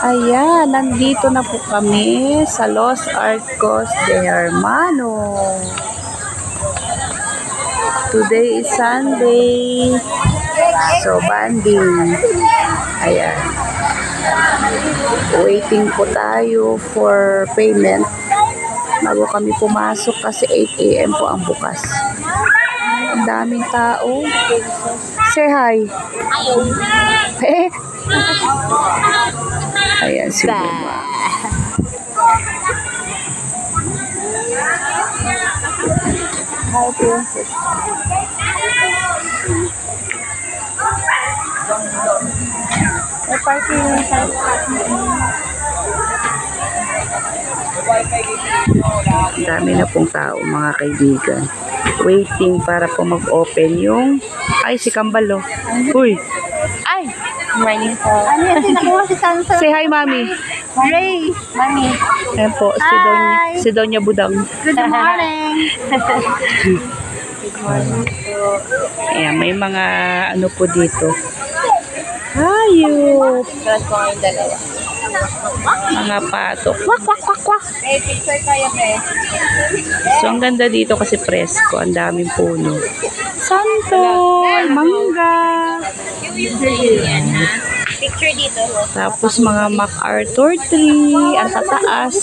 Ayan, nandito na po kami sa Los Arcos de Hermano. Today is Sunday. So, banding. Ayan. Waiting po tayo for payment. Bago kami pumasok kasi 8 a.m. po ang bukas. Ang daming tao. Say hi. Eh. Ayan si Princess. May parking Ang dami na pong tao, mga kaibigan. Waiting para po mag-open yung... Ay, si Kambalo. Uy! Ay! Morning po. Ano yan? Si Sansa. Say hi, Mami. Ray. Mami. Ayan po, si Donya, Hi. si Donya Budang. Good morning. Ayan, may mga ano po dito. Hayop. Sulat ko ngayong dalawa. Mga pato. Kwak, kwak, kwak, kwak. Eh, picture kayo, be. So, ang ganda dito kasi presko. Ang daming puno. Santol, mangga. Picture dito. Tapos mga MacArthur tree. Ang tataas.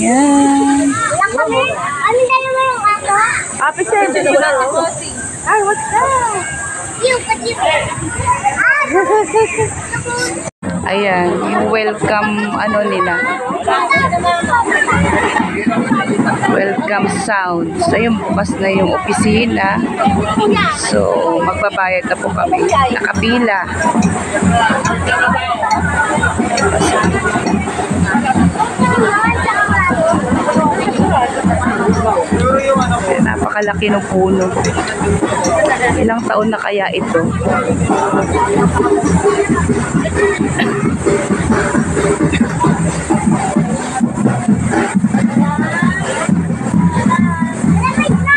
Yan. Ano tayo mo yung ato? Ah, picture dito. Ay, what's that? You, but you. Ayan, yung welcome ano nila. Welcome sound. So, yung bukas na yung opisina. So, magbabayad na po kami. Nakapila. Napakalaki ng puno. Ilang taon na kaya ito?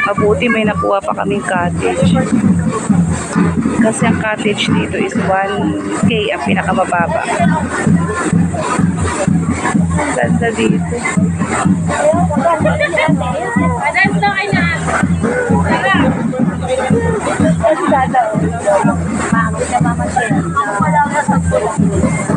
Mabuti may nakuha pa kaming cottage. Kasi ang cottage dito is 1K ang pinakamababa. Ganda dito. Kayo na. Mama, siya.